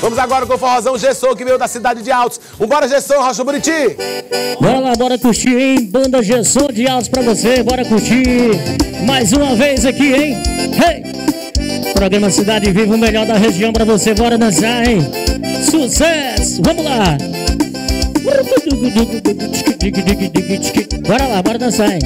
Vamos agora com o forrozão Gesson, que veio da cidade de Altos. Vambora, Gesson, Rocha Buriti. Bora lá, bora curtir, hein? Banda Gesson de Altos pra você, bora curtir. Mais uma vez aqui, hein? Hey! Programa Cidade Viva, o melhor da região pra você, bora dançar, hein? Sucesso! Vamos lá! Bora lá, bora dançar, hein?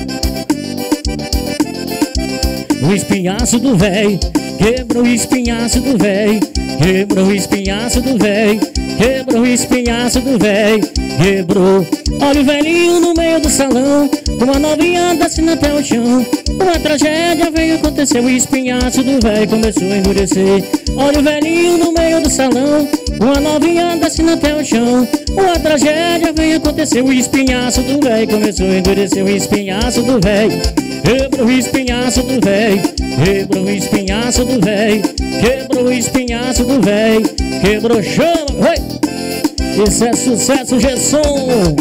O espinhaço do véi Quebrou o espinhaço do véi. Quebrou o espinhaço do véi. Quebrou o espinhaço do véi. Quebrou. Olha o velhinho no meio do salão. Uma novinha descendo até o chão. Uma tragédia veio acontecer. O espinhaço do véi começou a endurecer. Olha o velhinho no meio do salão. Uma novinha descendo até o chão. Uma tragédia veio acontecer. O espinhaço do véi começou a endurecer. O espinhaço do véi Quebrou o espinhaço do véi Quebrou o espinhaço do véi Quebrou o espinhaço do véi Quebrou chama Oi! Isso é sucesso, Gesson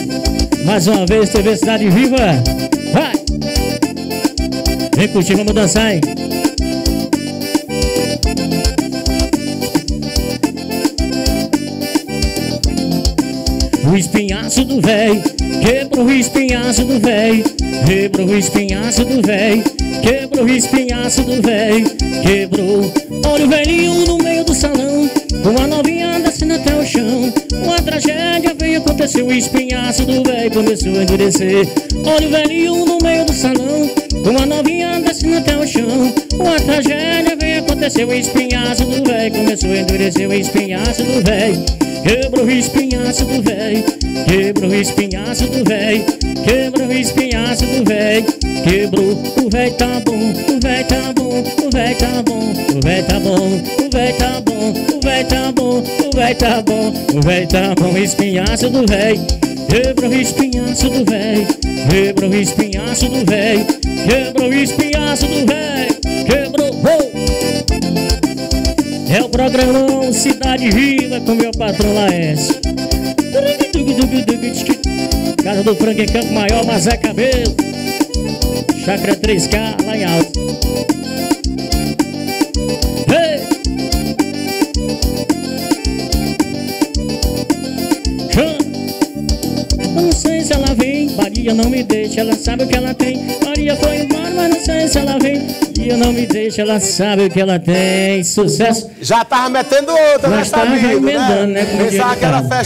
Mais uma vez, TV Cidade Viva Vai! Vem curtir, vamos dançar, hein? O espinhaço do véi Quebrou o espinhaço do véi Quebrou o espinhaço do véi Quebrou o espinhaço do véi Quebrou. Olha o velhinho no meio do salão Uma novinha descendo até o chão Uma tragédia veio acontecer O espinhaço do véi começou a endurecer. Olha o velhinho no meio do salão Uma novinha descendo até o chão Uma tragédia veio acontecer O espinhaço do véi começou a endurecer O espinhaço do véi Quebrou o espinhaço do véi. Quebrou o espinhaço do véi. Quebrou o espinhaço do véi. Quebrou, o véi tá bom O véi tá bom, o véi tá bom O véi tá bom, o véi tá bom O véi tá bom, o véi tá bom O véi tá bom, espinhaço do véi. Quebrou o espinhaço do véi. Quebrou o espinhaço do véi. Quebrou o espinhaço do véi É o programão Cidade Viva com meu patrão Laércio. Casa do Frango em Campo Maior, Mazé Cabelo. Chácara 3K, lá em alto. Eu não sei se ela vem, Maria não me deixa, ela sabe o que ela tem. Maria foi embora, mas não sei se ela vem. Maria não me deixa, ela sabe o que ela tem. Sucesso! Já tava metendo outra Nós nessa tava vida, emendando, né, como Pensava que era festa